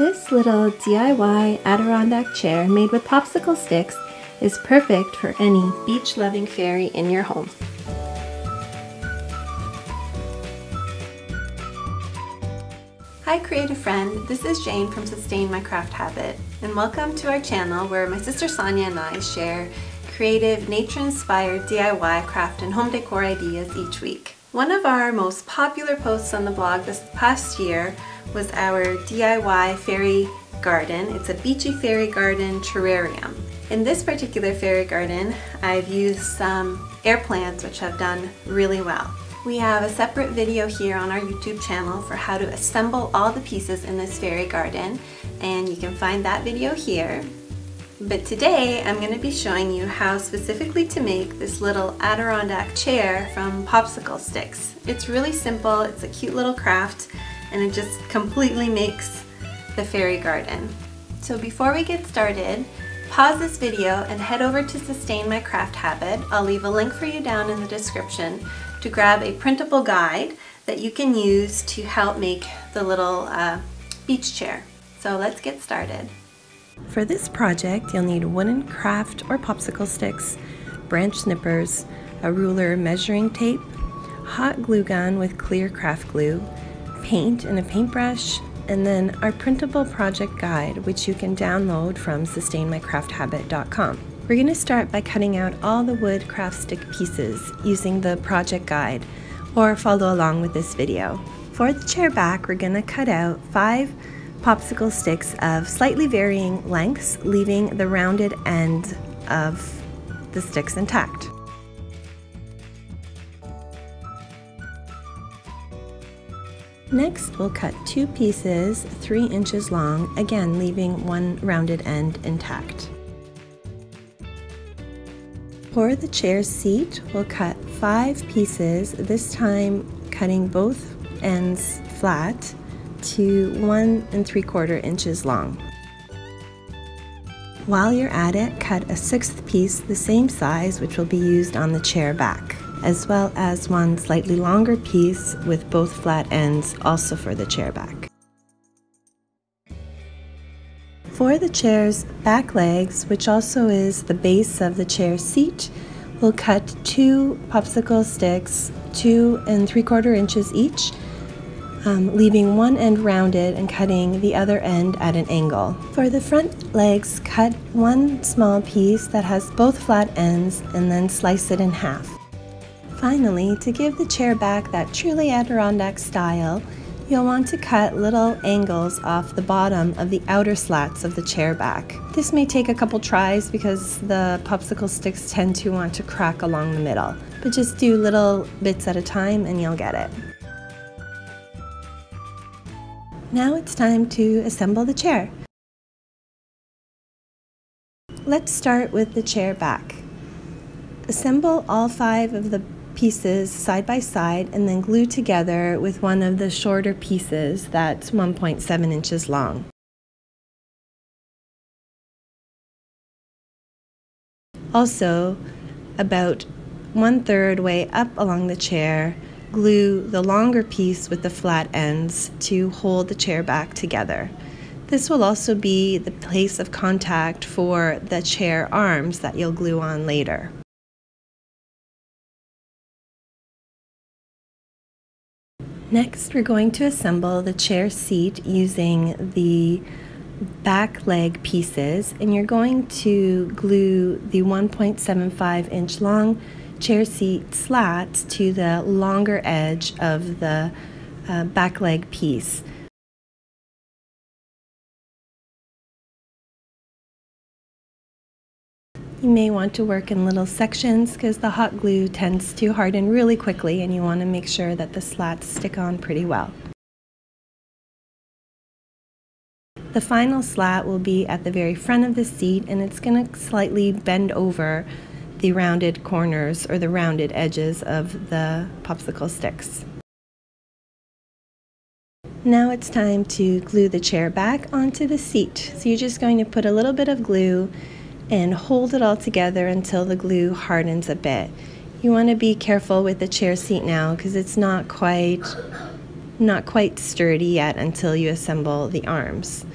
This little DIY Adirondack chair made with popsicle sticks is perfect for any beach-loving fairy in your home. Hi creative friend, this is Jane from Sustain My Craft Habit and welcome to our channel where my sister Sonia and I share creative nature-inspired DIY craft and home decor ideas each week. One of our most popular posts on the blog this past year was our DIY fairy garden. It's a beachy fairy garden terrarium. In this particular fairy garden, I've used some air plants which have done really well. We have a separate video here on our YouTube channel for how to assemble all the pieces in this fairy garden and you can find that video here. But today I'm going to be showing you how specifically to make this little Adirondack chair from popsicle sticks. It's really simple, it's a cute little craft, and it just completely makes the fairy garden. So before we get started, pause this video and head over to Sustain My Craft Habit. I'll leave a link for you down in the description to grab a printable guide that you can use to help make the little uh, beach chair. So let's get started. For this project, you'll need wooden craft or popsicle sticks, branch snippers, a ruler measuring tape, hot glue gun with clear craft glue, paint and a paintbrush, and then our printable project guide, which you can download from sustainmycrafthabit.com. We're going to start by cutting out all the wood craft stick pieces using the project guide, or follow along with this video. For the chair back, we're going to cut out five popsicle sticks of slightly varying lengths, leaving the rounded end of the sticks intact. Next, we'll cut two pieces three inches long, again leaving one rounded end intact. For the chair seat, we'll cut five pieces, this time cutting both ends flat to one and three quarter inches long. While you're at it, cut a sixth piece the same size which will be used on the chair back, as well as one slightly longer piece with both flat ends also for the chair back. For the chair's back legs, which also is the base of the chair seat, we'll cut two popsicle sticks, two and three quarter inches each, um, leaving one end rounded and cutting the other end at an angle. For the front legs, cut one small piece that has both flat ends and then slice it in half. Finally, to give the chair back that truly Adirondack style, you'll want to cut little angles off the bottom of the outer slats of the chair back. This may take a couple tries because the popsicle sticks tend to want to crack along the middle, but just do little bits at a time and you'll get it. Now it's time to assemble the chair. Let's start with the chair back. Assemble all five of the pieces side by side and then glue together with one of the shorter pieces that's 1.7 inches long. Also, about one third way up along the chair, glue the longer piece with the flat ends to hold the chair back together. This will also be the place of contact for the chair arms that you'll glue on later. Next, we're going to assemble the chair seat using the back leg pieces and you're going to glue the 1.75 inch long chair seat slats to the longer edge of the uh, back leg piece. You may want to work in little sections because the hot glue tends to harden really quickly and you want to make sure that the slats stick on pretty well. The final slat will be at the very front of the seat and it's going to slightly bend over the rounded corners or the rounded edges of the popsicle sticks. Now it's time to glue the chair back onto the seat. So you're just going to put a little bit of glue and hold it all together until the glue hardens a bit. You want to be careful with the chair seat now because it's not quite not quite sturdy yet until you assemble the arms.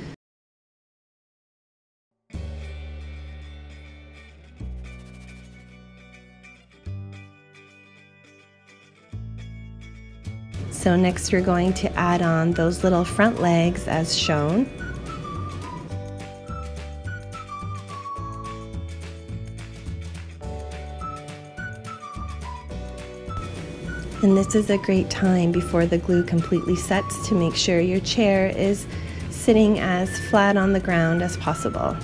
So next we're going to add on those little front legs as shown. And this is a great time before the glue completely sets to make sure your chair is sitting as flat on the ground as possible.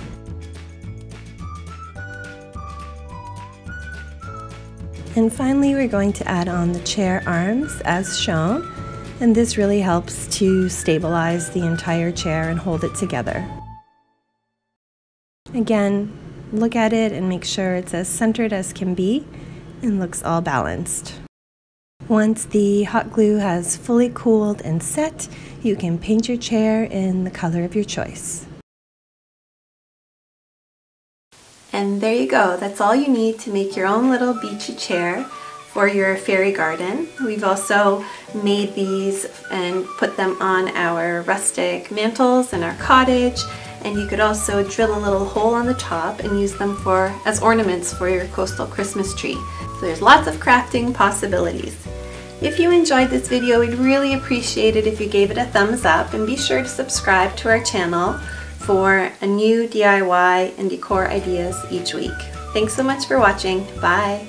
And finally, we're going to add on the chair arms as shown. And this really helps to stabilize the entire chair and hold it together. Again, look at it and make sure it's as centered as can be and looks all balanced. Once the hot glue has fully cooled and set, you can paint your chair in the color of your choice. And there you go, that's all you need to make your own little beachy chair for your fairy garden. We've also made these and put them on our rustic mantles in our cottage and you could also drill a little hole on the top and use them for as ornaments for your coastal Christmas tree. So there's lots of crafting possibilities. If you enjoyed this video, we'd really appreciate it if you gave it a thumbs up and be sure to subscribe to our channel for a new DIY and decor ideas each week. Thanks so much for watching. Bye!